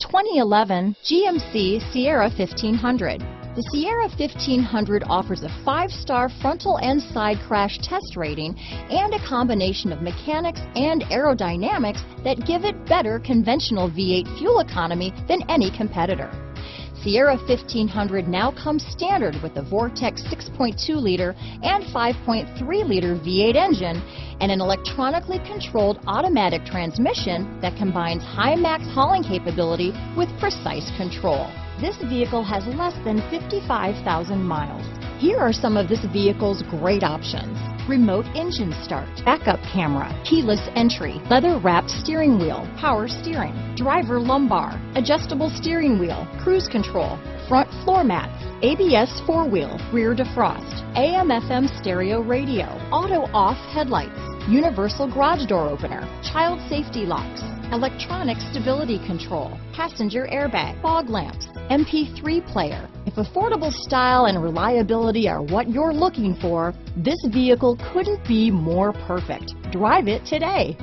2011 GMC Sierra 1500. The Sierra 1500 offers a five-star frontal and side crash test rating and a combination of mechanics and aerodynamics that give it better conventional V8 fuel economy than any competitor. Sierra 1500 now comes standard with the Vortec 6.2-liter and 5.3-liter V8 engine and an electronically controlled automatic transmission that combines high max hauling capability with precise control. This vehicle has less than 55,000 miles. Here are some of this vehicle's great options. Remote engine start, backup camera, keyless entry, leather wrapped steering wheel, power steering, driver lumbar, adjustable steering wheel, cruise control, front floor mats, ABS four wheel, rear defrost, AM FM stereo radio, auto off headlights, universal garage door opener, child safety locks, electronic stability control, passenger airbag, fog lamps, MP3 player. If affordable style and reliability are what you're looking for, this vehicle couldn't be more perfect. Drive it today.